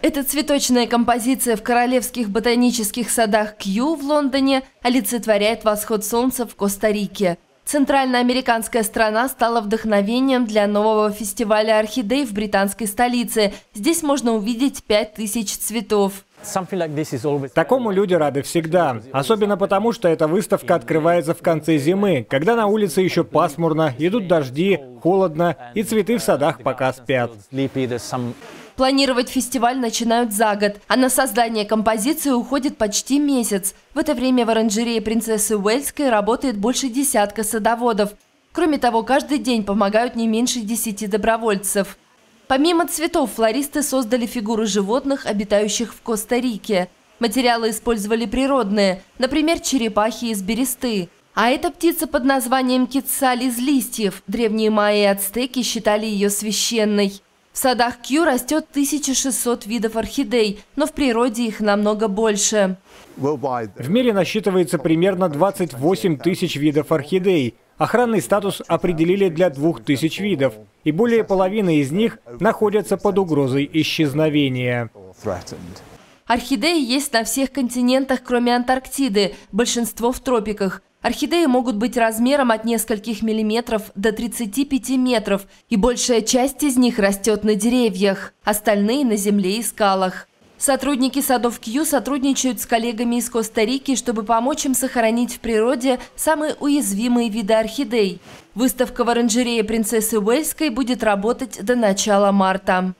Эта цветочная композиция в Королевских ботанических садах Кью в Лондоне олицетворяет восход солнца в Коста-Рике. Центральноамериканская страна стала вдохновением для нового фестиваля орхидей в британской столице. Здесь можно увидеть 5000 цветов. Такому люди рады всегда. Особенно потому, что эта выставка открывается в конце зимы, когда на улице еще пасмурно, идут дожди, холодно, и цветы в садах пока спят. Планировать фестиваль начинают за год, а на создание композиции уходит почти месяц. В это время в оранжерее принцессы Уэльской работает больше десятка садоводов. Кроме того, каждый день помогают не меньше десяти добровольцев. Помимо цветов, флористы создали фигуры животных, обитающих в Коста-Рике. Материалы использовали природные, например, черепахи из бересты. А эта птица под названием кицаль из листьев. Древние майя и ацтеки считали ее священной. В садах Кью растет 1600 видов орхидей, но в природе их намного больше. В мире насчитывается примерно 28 тысяч видов орхидей. Охранный статус определили для 2000 видов, и более половины из них находятся под угрозой исчезновения. Орхидеи есть на всех континентах, кроме Антарктиды, большинство в тропиках. Орхидеи могут быть размером от нескольких миллиметров до 35 метров, и большая часть из них растет на деревьях, остальные на земле и скалах. Сотрудники садов Кью сотрудничают с коллегами из Коста-Рики, чтобы помочь им сохранить в природе самые уязвимые виды орхидей. Выставка в оранжерее принцессы Уэльской будет работать до начала марта.